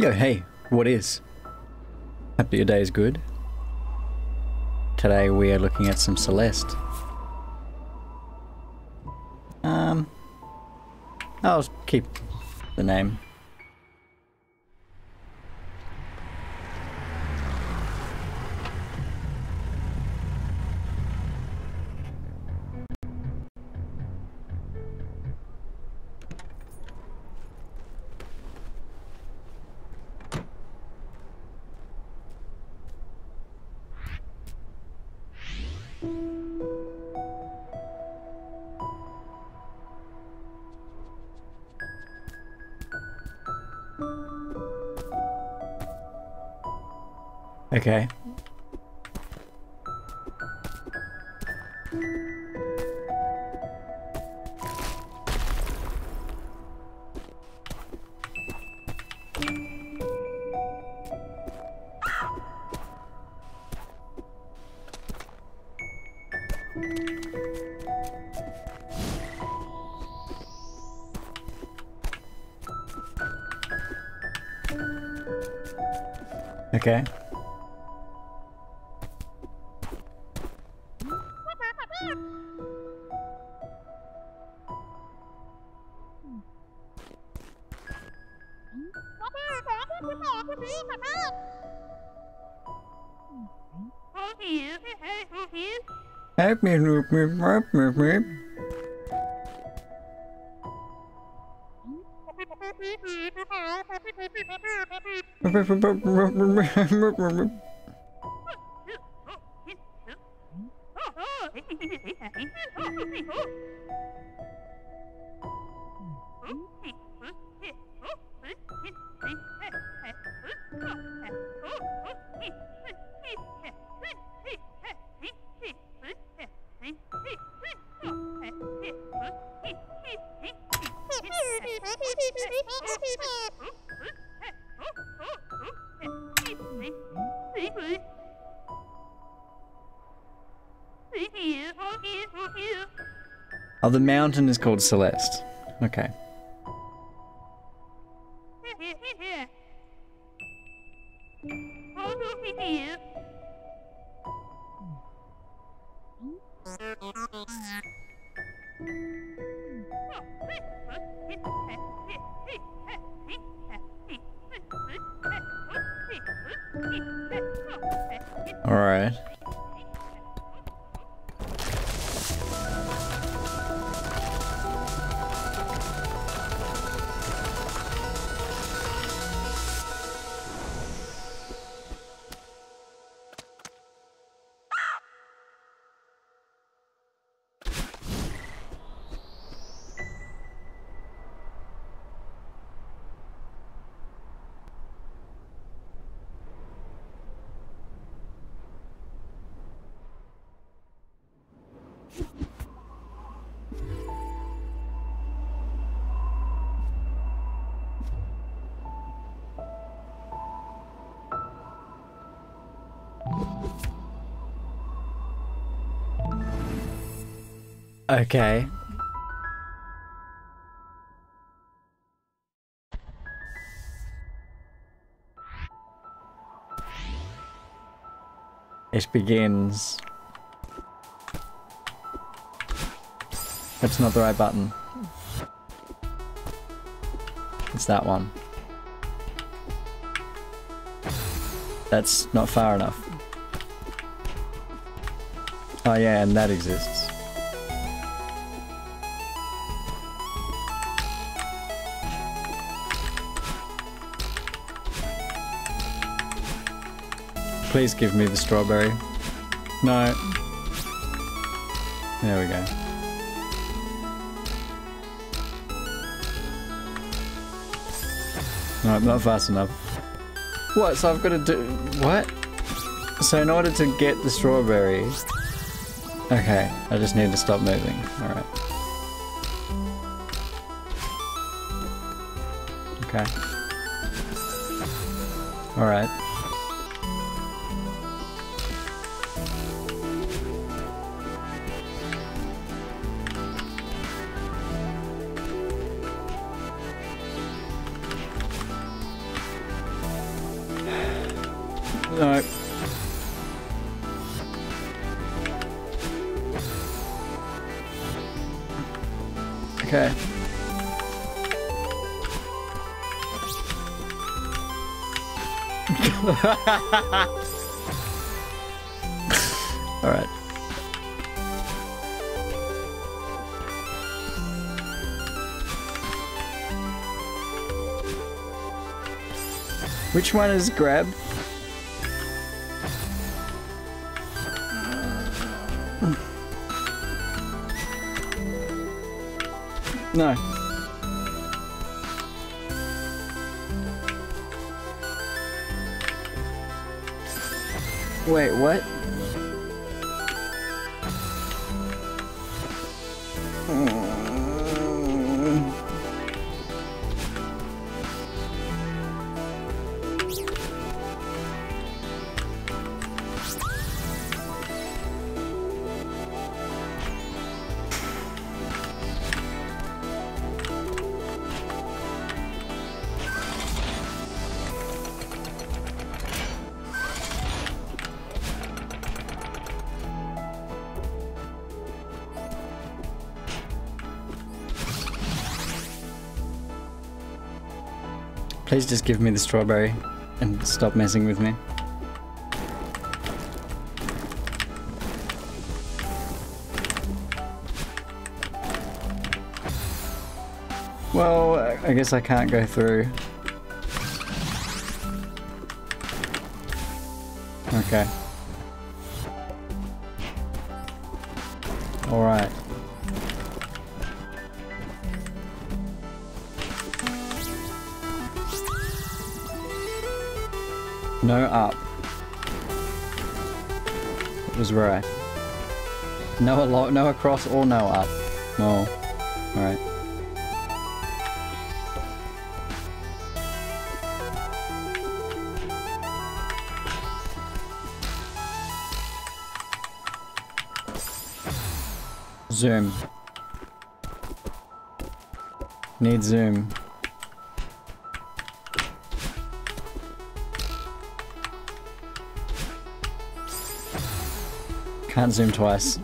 Yo, hey, what is? Hope your day is good. Today we are looking at some Celeste. Um, I'll keep the name. Me, loop me, help me, me. Oh, the mountain is called Celeste. Okay. All right. Okay. It begins. That's not the right button. It's that one. That's not far enough. Oh yeah, and that exists. Please give me the strawberry. No. There we go. No, not fast enough. What? So I've got to do... What? So in order to get the strawberry... Okay, I just need to stop moving. Alright. Okay. Alright. Which one is grab? No. Wait, what? Just give me the strawberry and stop messing with me. Well, I guess I can't go through. Okay. Alright. No up. It was right. No alo no across or no up. No. Alright. Zoom. Need zoom. Can't zoom twice.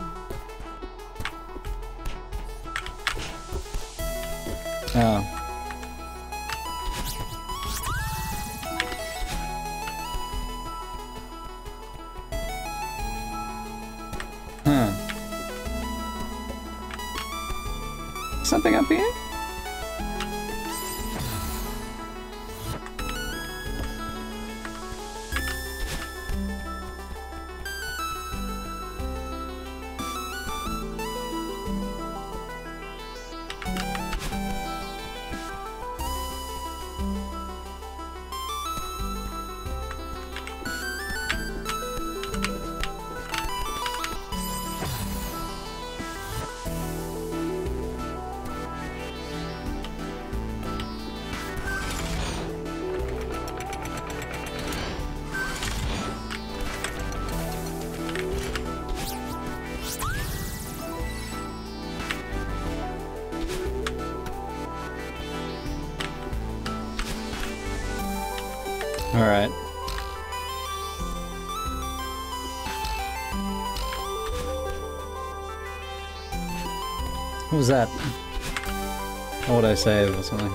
Alright. What was that? Auto save or something.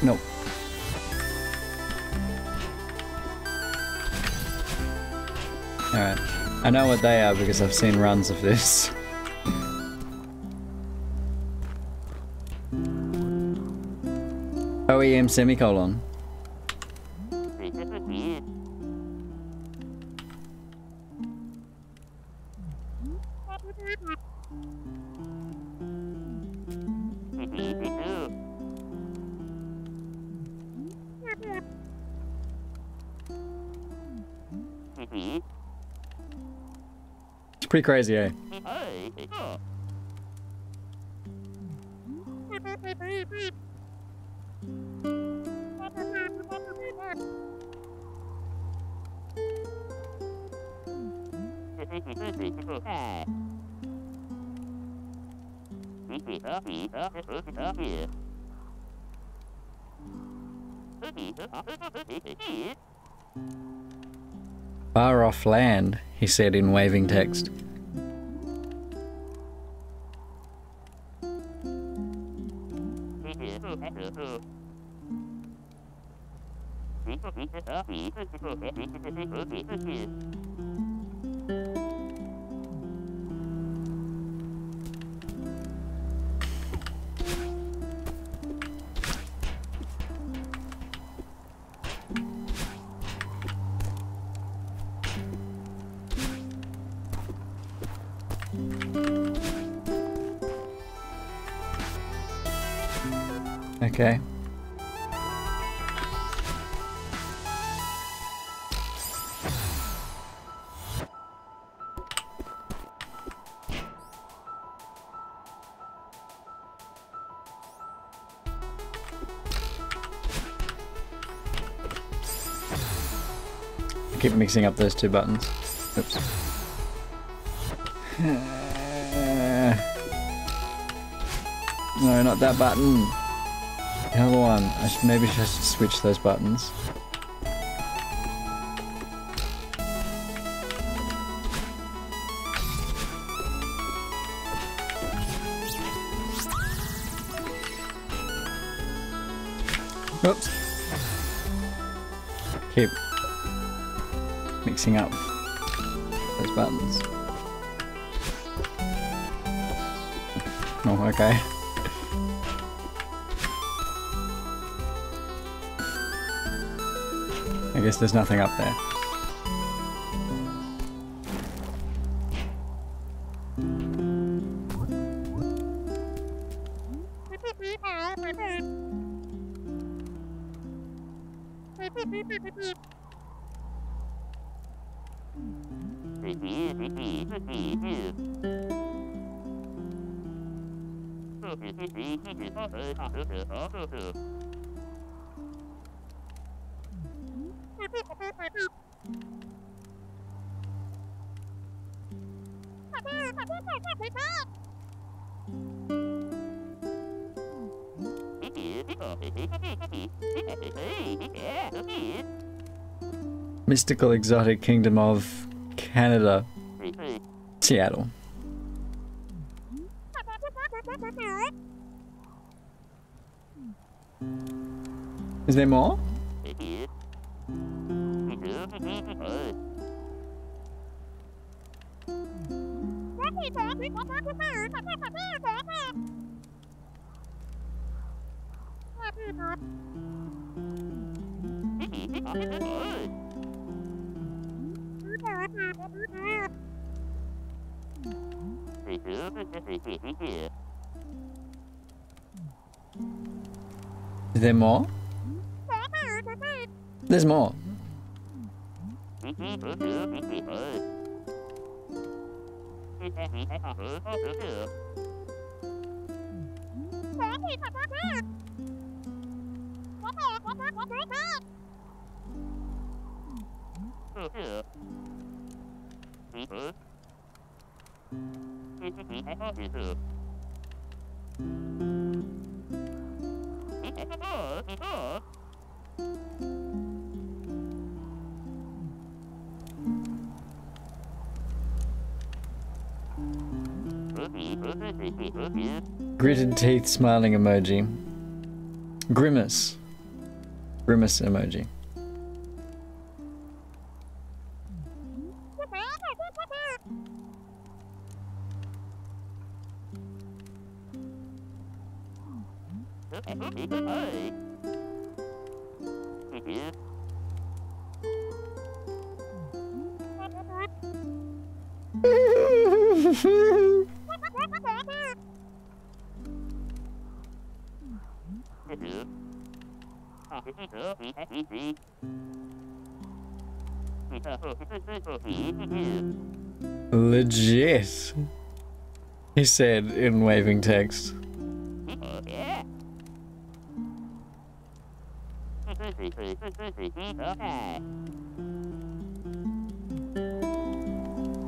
Nope. Alright. I know what they are because I've seen runs of this. OEM semicolon. It's pretty crazy, eh? Far off land, he said in waving text. I keep mixing up those two buttons. Oops. no, not that button. The other one. I should, maybe I should switch those buttons. Buttons. Oh, okay. I guess there's nothing up there. Mystical Exotic Kingdom of Canada. Seattle. Is there more? Gritted teeth smiling emoji. Grimace. Grimace emoji. Said in waving text.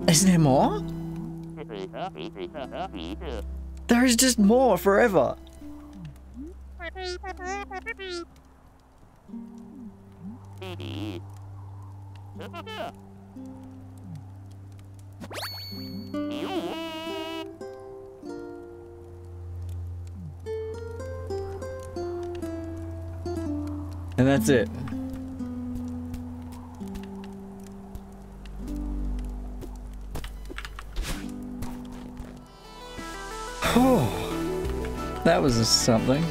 Is there more? There is just more forever. And that's it. Oh, that was something.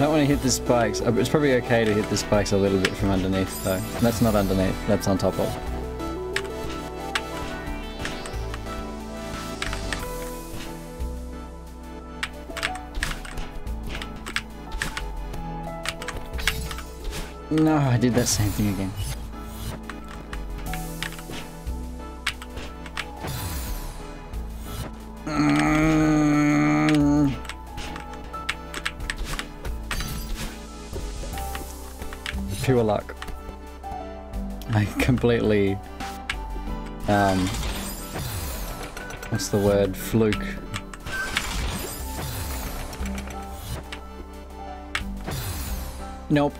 I don't want to hit the spikes. Uh, It's probably okay to hit the spikes a little bit from underneath though. That's not underneath, that's on top of. No, I did that same thing again. I completely, um, what's the word? Fluke. Nope.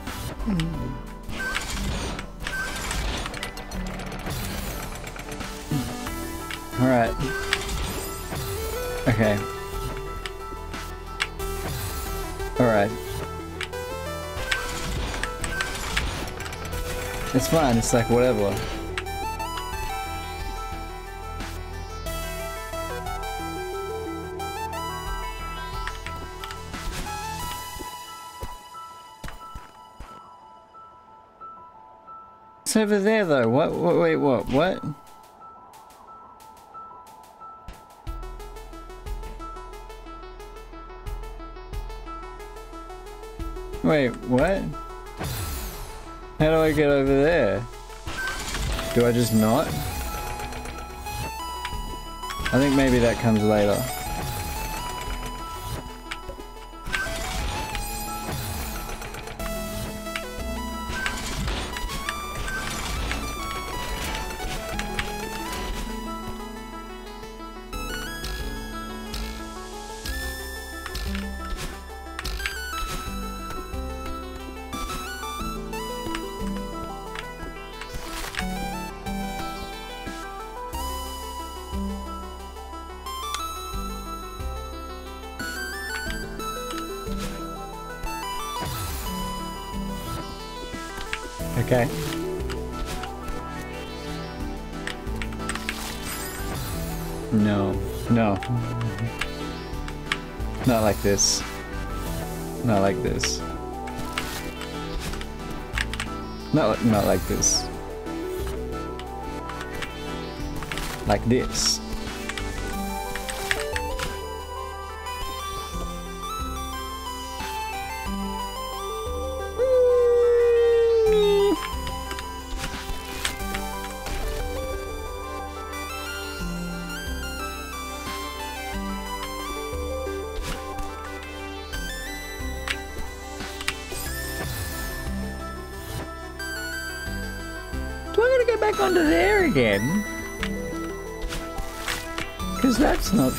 Alright. Okay. It's fine, it's like whatever. It's over there though. What, what wait, what? What? Wait, what? How do I get over there? Do I just not? I think maybe that comes later. Not like this. Not like this. Not not like this. Like this.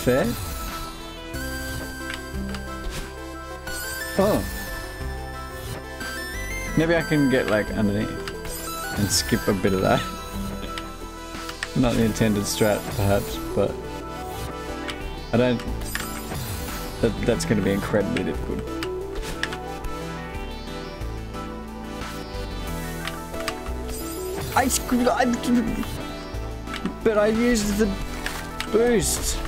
Fair. Oh. Maybe I can get like underneath and skip a bit of that. Not the intended strat, perhaps, but I don't. That, that's going to be incredibly difficult. I, I but I used the boost.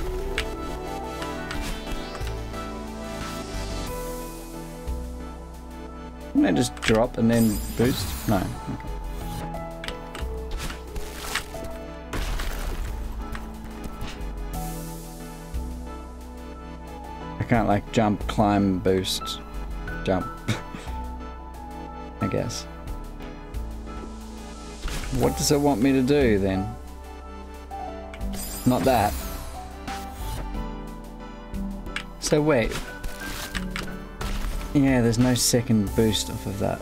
Can I just drop and then boost? No. I can't like jump, climb, boost, jump. I guess. What does it want me to do then? Not that. So wait. Yeah, there's no second boost off of that.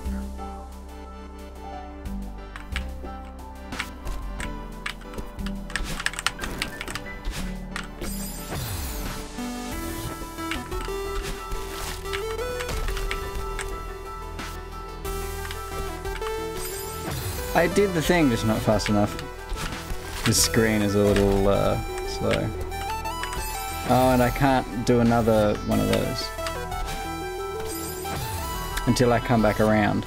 I did the thing, just not fast enough. The screen is a little uh, slow. Oh, and I can't do another one of those. Until I come back around.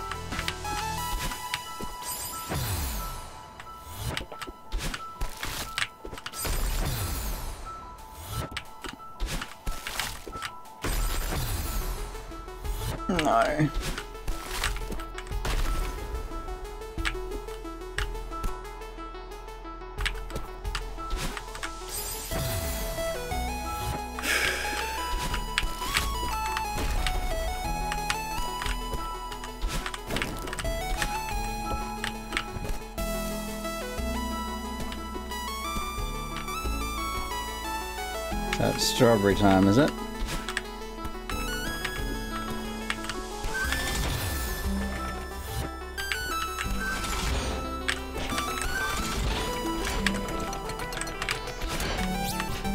That's strawberry time, is it?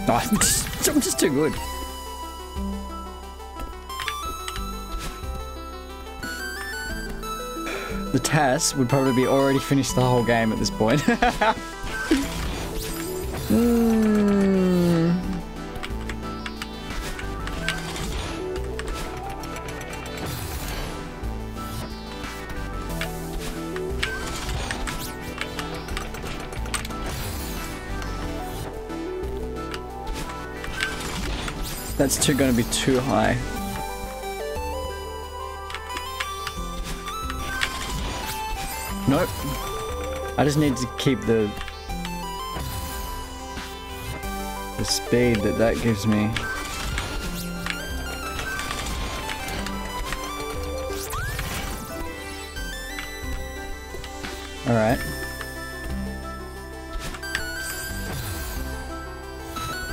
Oh, I'm just, I'm just too good. The TAS would probably be already finished the whole game at this point. Too going to be too high. Nope. I just need to keep the the speed that that gives me. All right.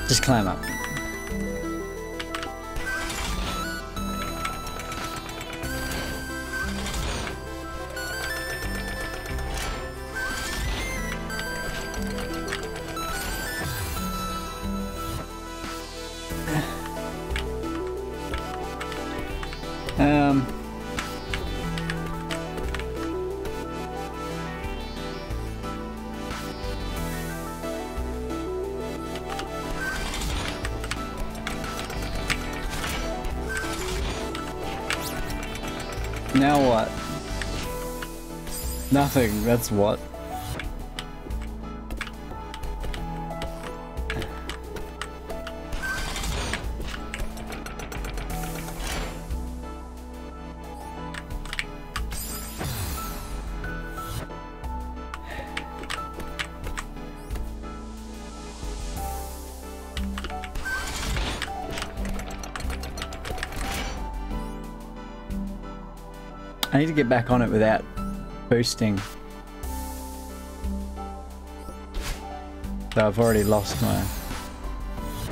Just climb up. Nothing, that's what. I need to get back on it without boosting. So I've already lost my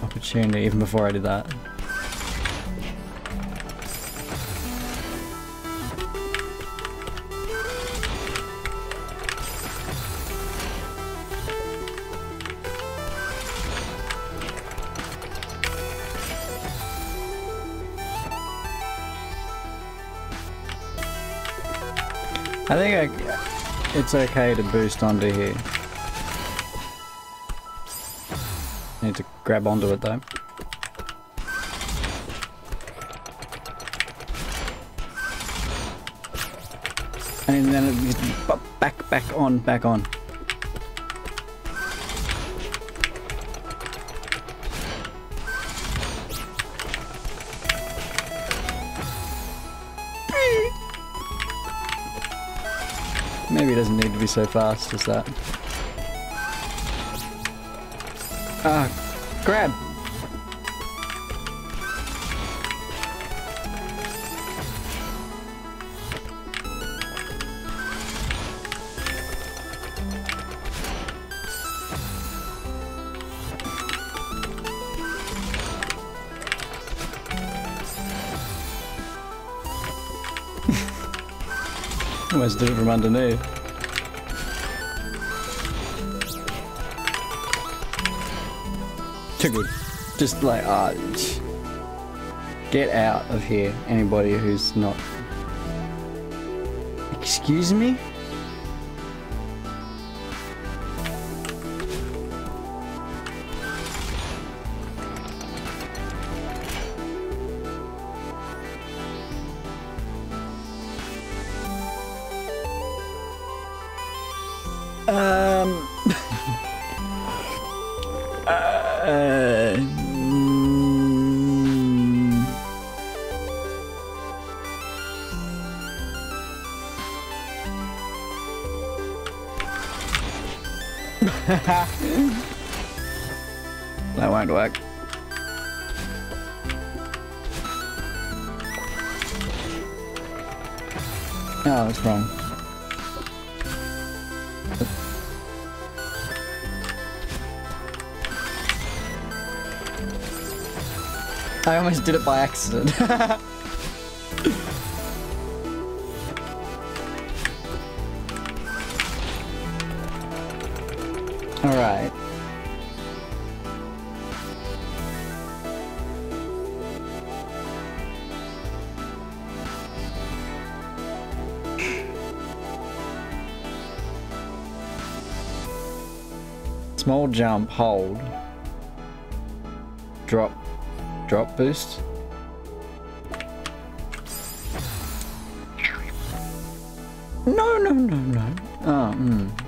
opportunity even before I did that. I think I, it's okay to boost onto here. Need to grab onto it though. And then it, back, back on, back on. So fast as that. Ah, grab! Almost did it from underneath. Just like, ah, get out of here, anybody who's not. Excuse me? Did it by accident. Alright. Small jump, hold. Drop drop boost. No, no, no, no. Oh, mm.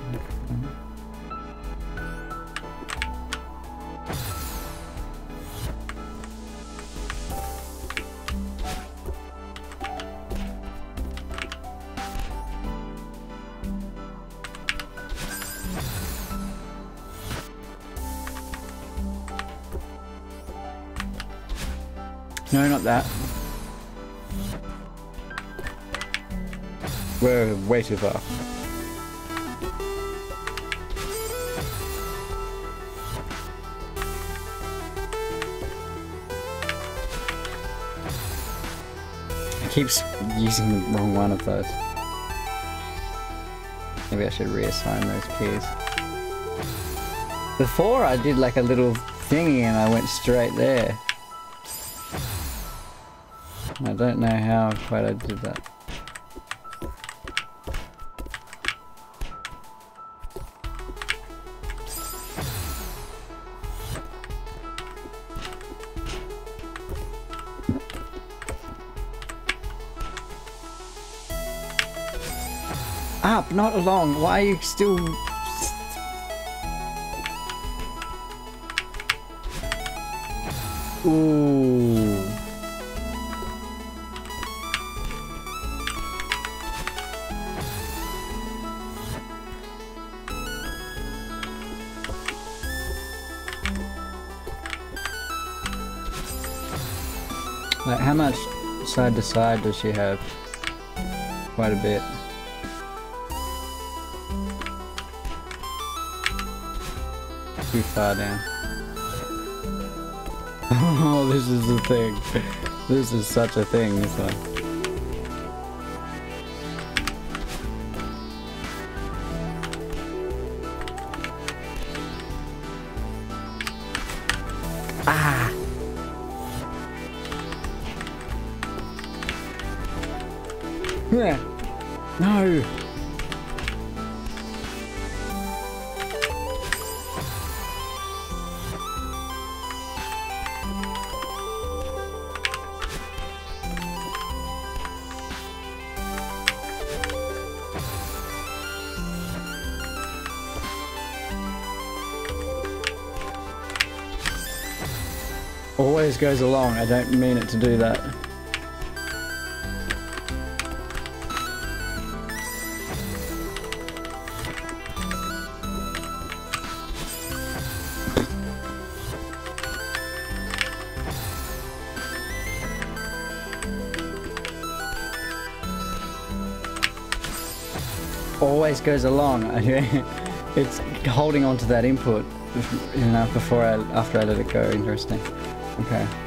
Way too far. I keep using the wrong one of those. Maybe I should reassign those keys. Before I did like a little thingy and I went straight there. I don't know how quite I did that. Up, not along. Why are you still... Ooh. Like, how much side to side does she have? Quite a bit. Too far down. oh, this is a thing. This is such a thing, this one. Ah! No. Always goes along. I don't mean it to do that. always goes along. it's holding on to that input you know, before I, after I let it go. Interesting. Okay.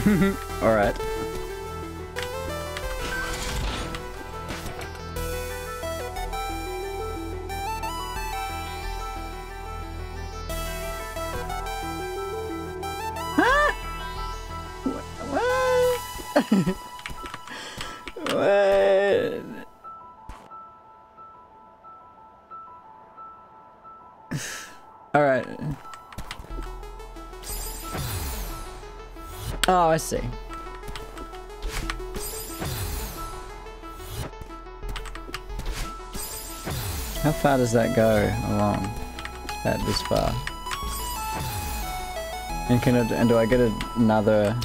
Alright. Far does that go along? At this far. And can it, and do I get another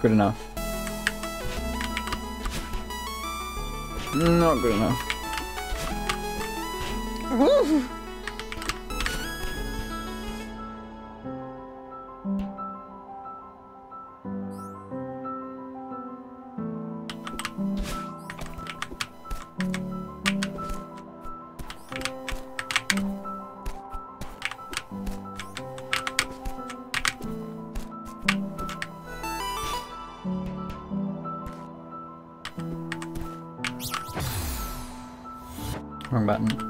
good enough? Not good enough. Button.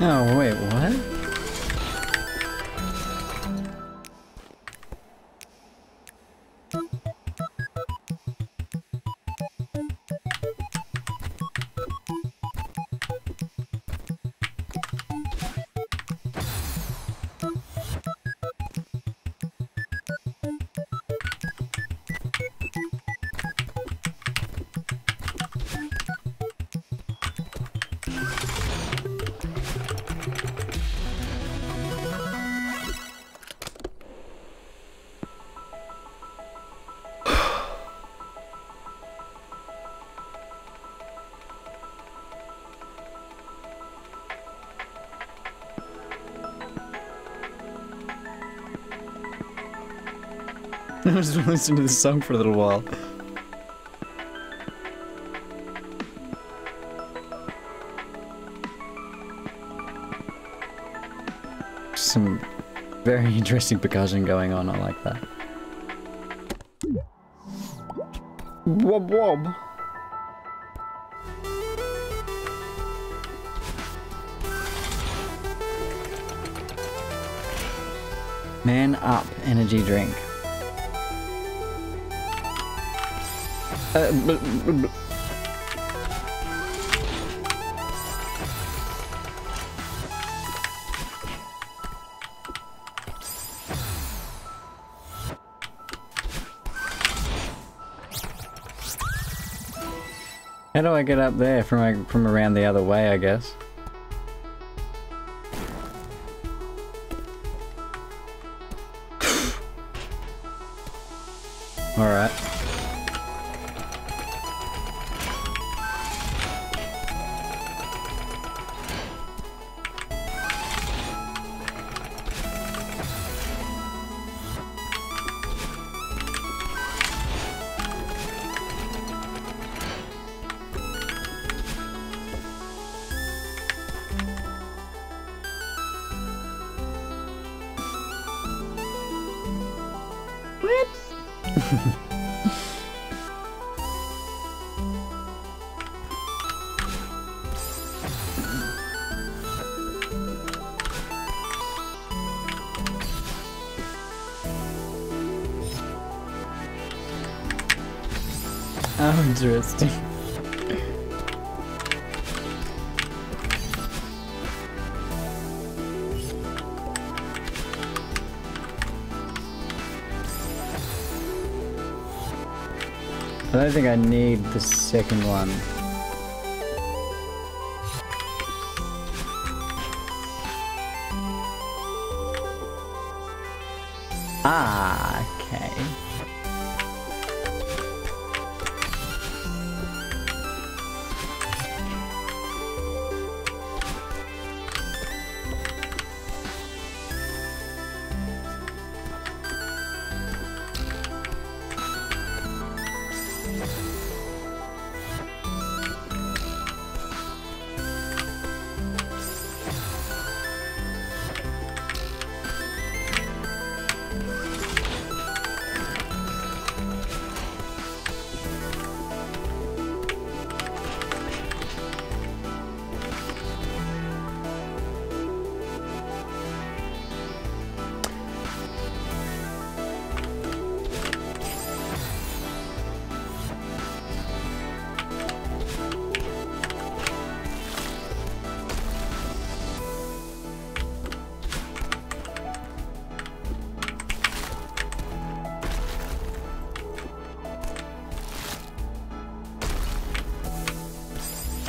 Oh, wait, what? I just listening to this song for a little while. Some very interesting percussion going on, I like that. Wob wob. Man up energy drink. How do I get up there from from around the other way, I guess? Interesting. I don't think I need the second one. Ah,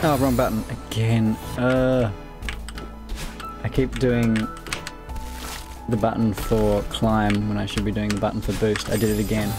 Oh, wrong button again. Uh, I keep doing the button for climb when I should be doing the button for boost. I did it again.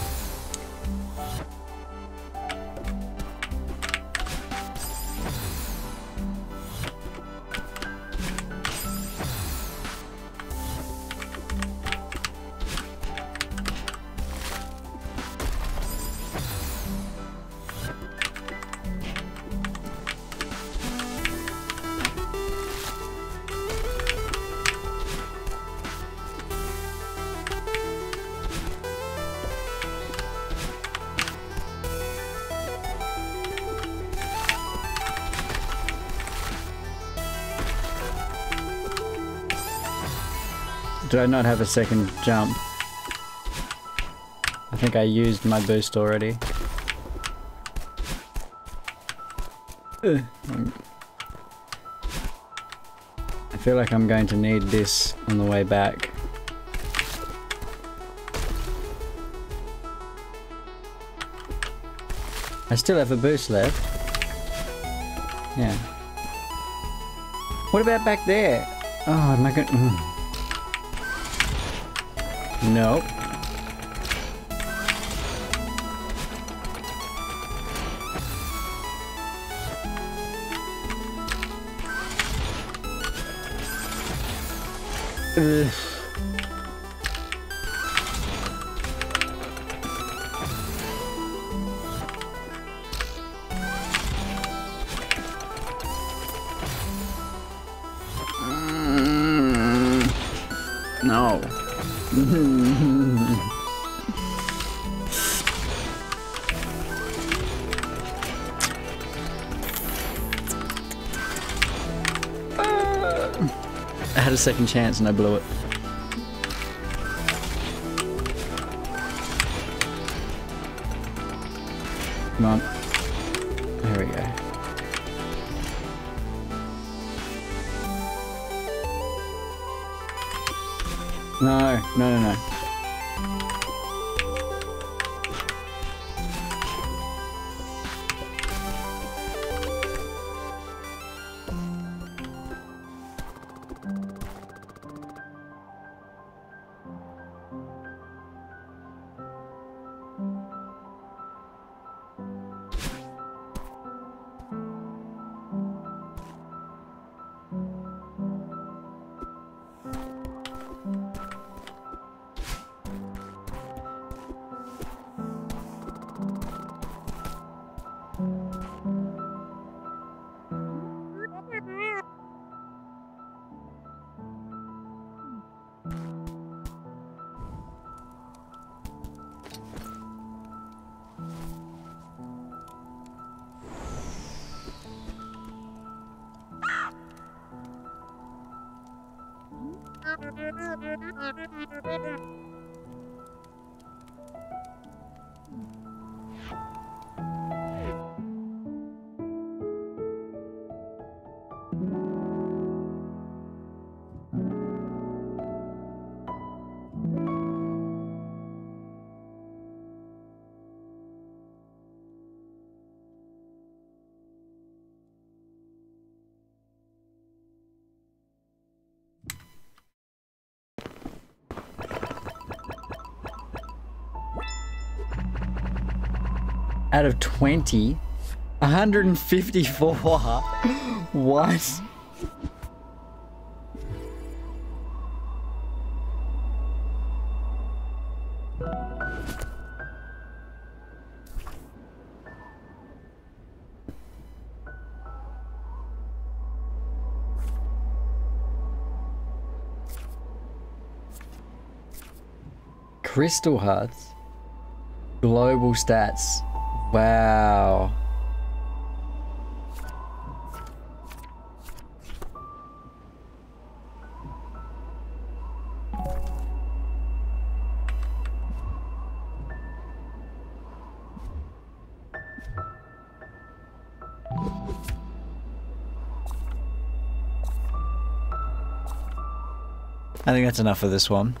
I not have a second jump? I think I used my boost already. Ugh. I feel like I'm going to need this on the way back. I still have a boost left. Yeah. What about back there? Oh, am I going mm. Nope. Ugh. Second chance and I blew it. Come on. Here we go. No, no, no, no. Ha ha ha ha! Out of 20? 154? what? Crystal Hearts. Global stats. Wow. I think that's enough for this one.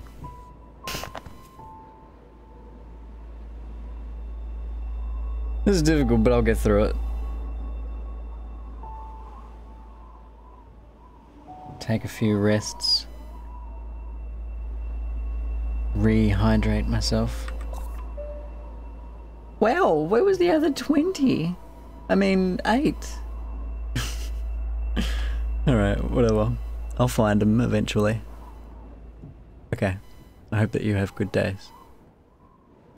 This is difficult, but I'll get through it. Take a few rests. Rehydrate myself. Wow, where was the other 20? I mean, 8. Alright, whatever. I'll find them eventually. Okay. I hope that you have good days.